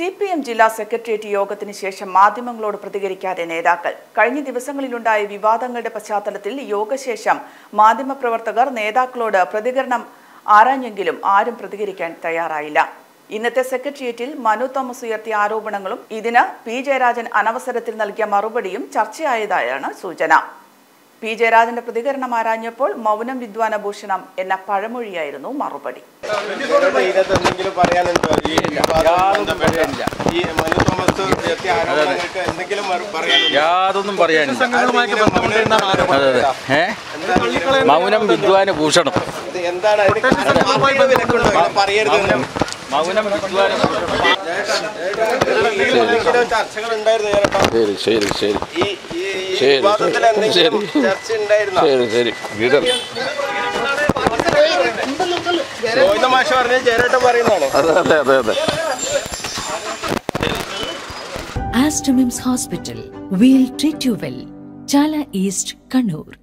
C P M ജില്ലാ secretariat യോഗത്തിന് ശേഷം മാധ്യമങ്ങളോട് പ്രതികരിക്കാതെ നേതാക്കൾ. കഴിഞ്ഞ ദിവസങ്ങളിലുണ്ടായ വിവാദങ്ങളുടെ പശ്ചാത്തലത്തിൽ യോഗശേഷം മാധ്യമപ്രവർത്തകർ നേതാക്കളോട് പ്രതികരണം ആരാഞ്ഞെങ്കിലും ആരും പ്രതികരിക്കാൻ തയ്യാറായില്ല. ഇന്നത്തെ സെക്രട്ടേറിയറ്റിൽ മനു തോമസ് ഉയർത്തിയ ആരോപണങ്ങളും ഇതിന് പി ജയരാജൻ അനവസരത്തിൽ നൽകിയ മറുപടിയും ചർച്ചയായതായാണ് സൂചന. പി ജയരാജന്റെ പ്രതികരണം ആരാഞ്ഞപ്പോൾ മൗനം വിദ്വാന ഭൂഷണം എന്ന പഴമൊഴിയായിരുന്നു മറുപടി. ഈ മനു തോമസ് ആരോപണങ്ങൾക്ക് എന്തെങ്കിലും പറയാനുണ്ടോ യാതൊന്നും പറയാനില്ല അതെ മൗനം വിദ്വാന് ഭൂഷണം ഇത് എന്താണ് ചേട്ടാ ശരി ശരി ശരി ഈ ഈ ഈ ശരി, ശരി. ശരി. ചർച്ച ശരി ശരി വിടൽ അതെ അതെ അതെ അതെ Astromims Hospital. We'll treat you well. Chala East, Kannur.